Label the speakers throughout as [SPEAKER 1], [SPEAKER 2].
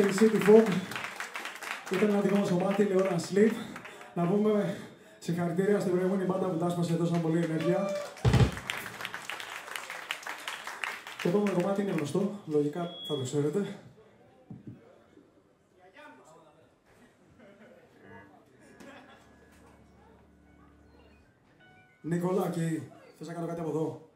[SPEAKER 1] Είμαστε η City Folk. Ήταν ένα δικό μας κομμάτι, η ώρα Sleep. Να πούμε συγχαρητήρια στην προηγούμενη μπάντα που τάσπασε τόσο πολύ ενέργεια. Το επόμενο κομμάτι είναι γνωστό, λογικά θα το ξέρετε. Νικολάκη, θες να κάνω κάτι από εδώ;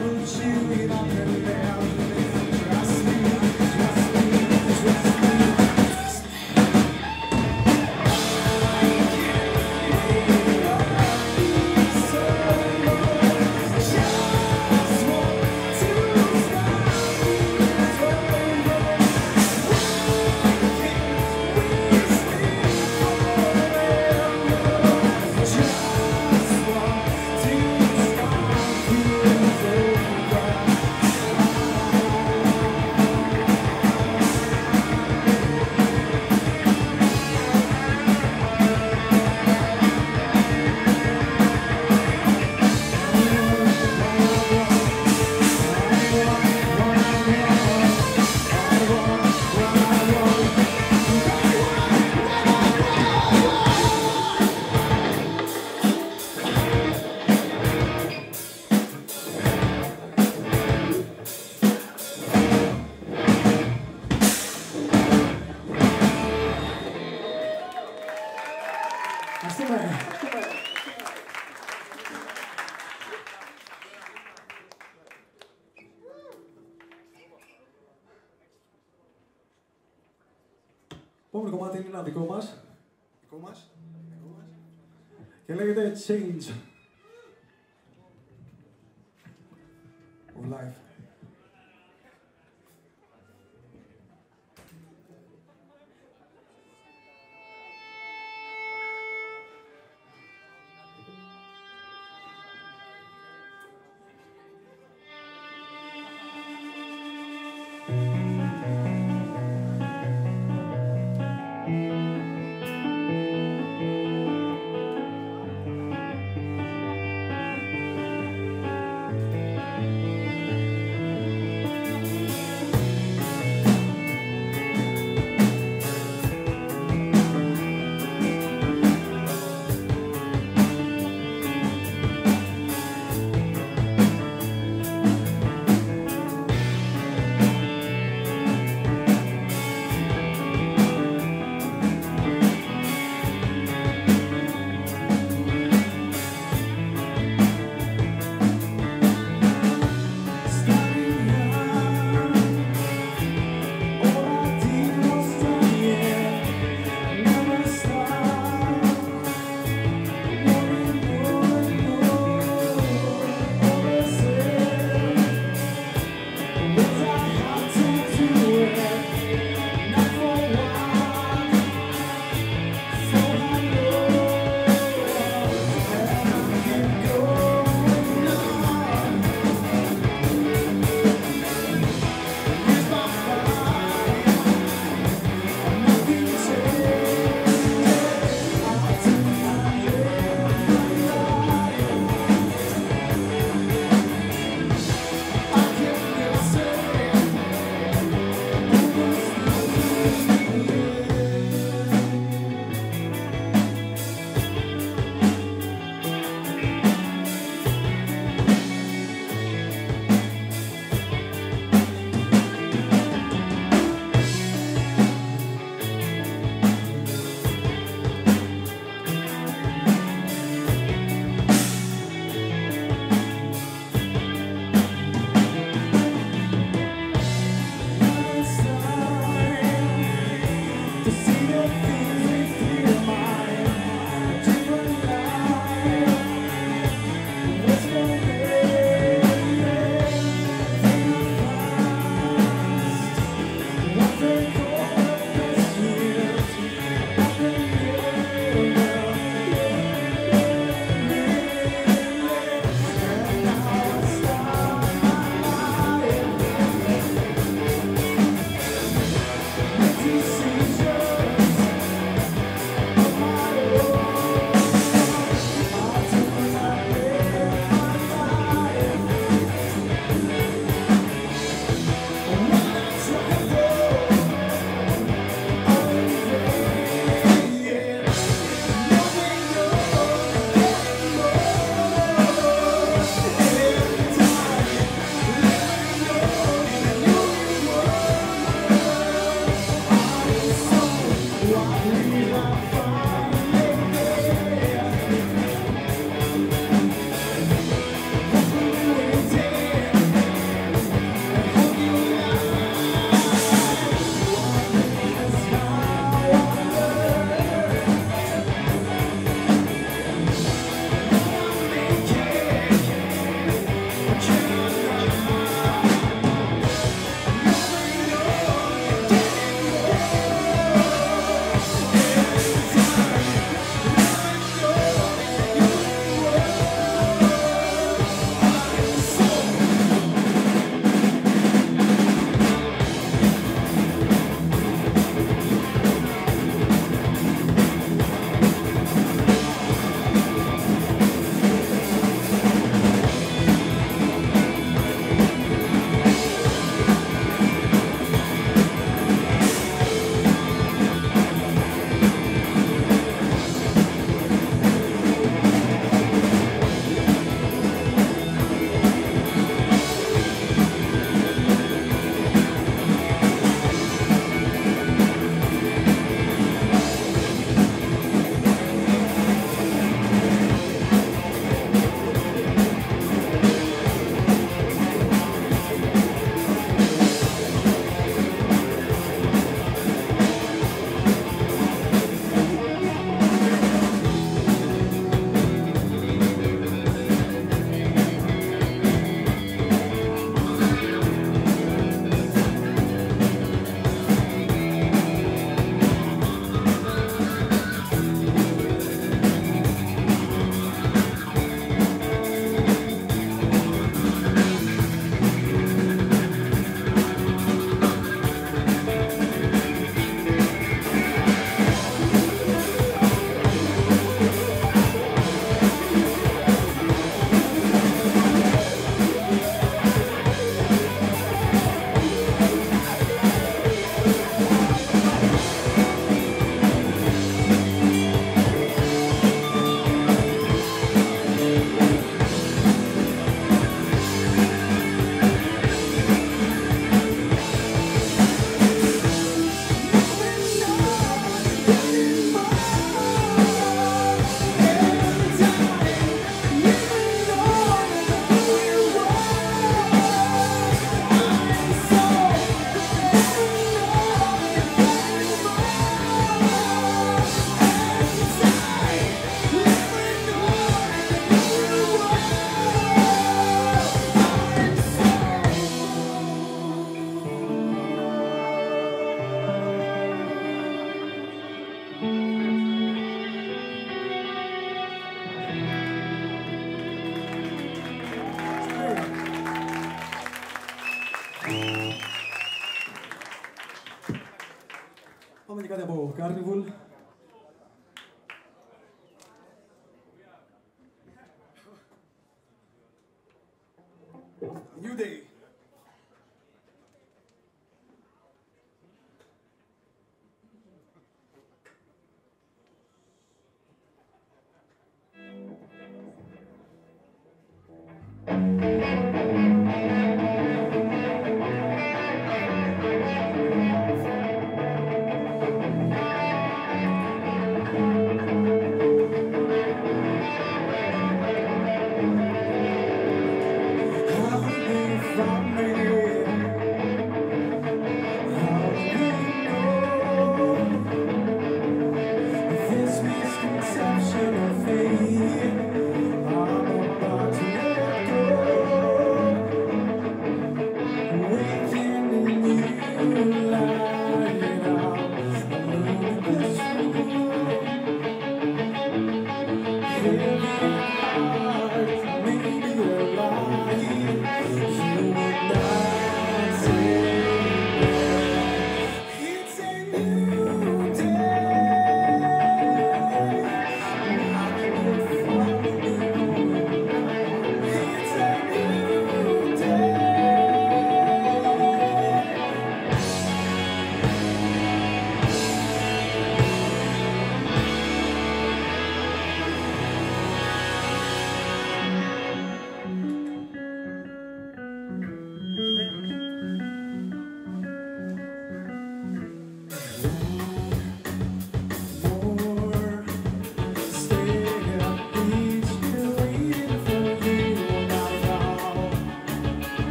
[SPEAKER 1] routine up and down ένα δικό μας. Δικό μας. Δικό μας. Και λέγεται Change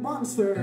[SPEAKER 1] monster.